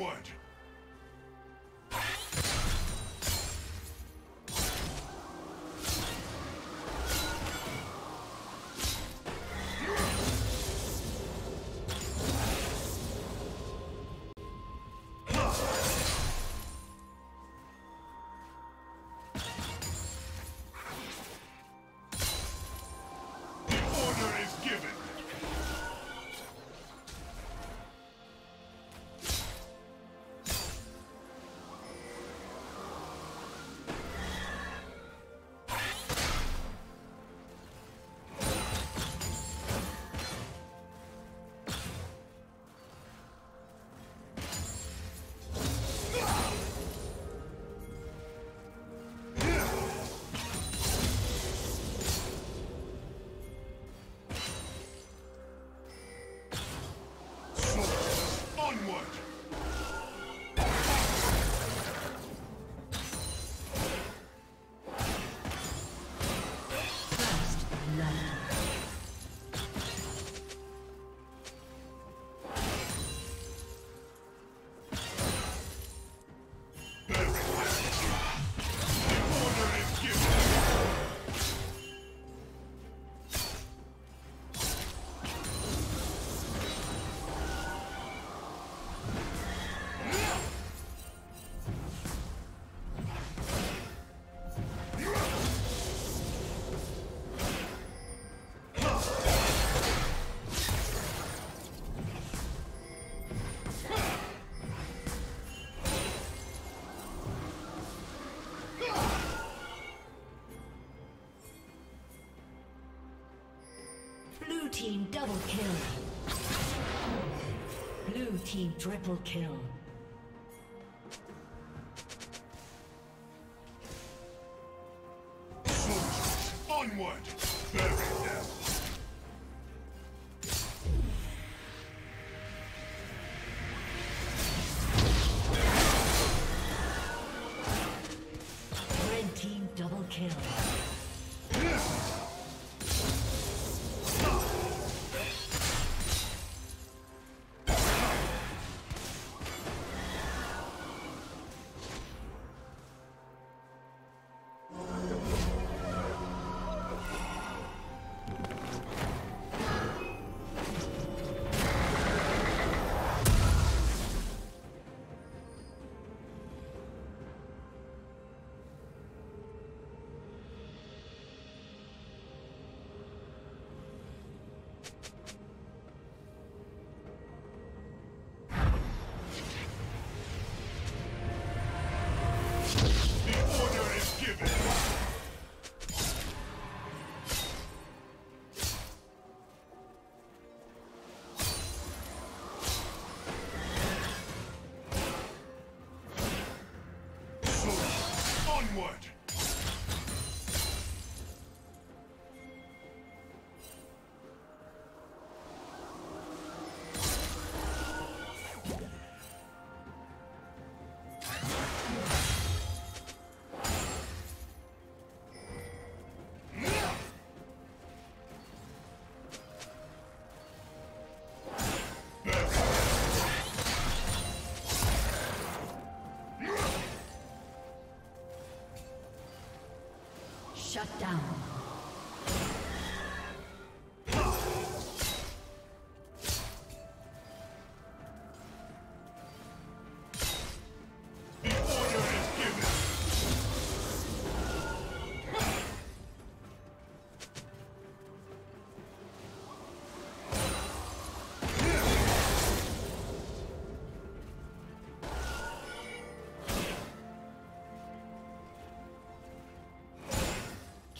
Onward! team triple kill. Onward! Shut down.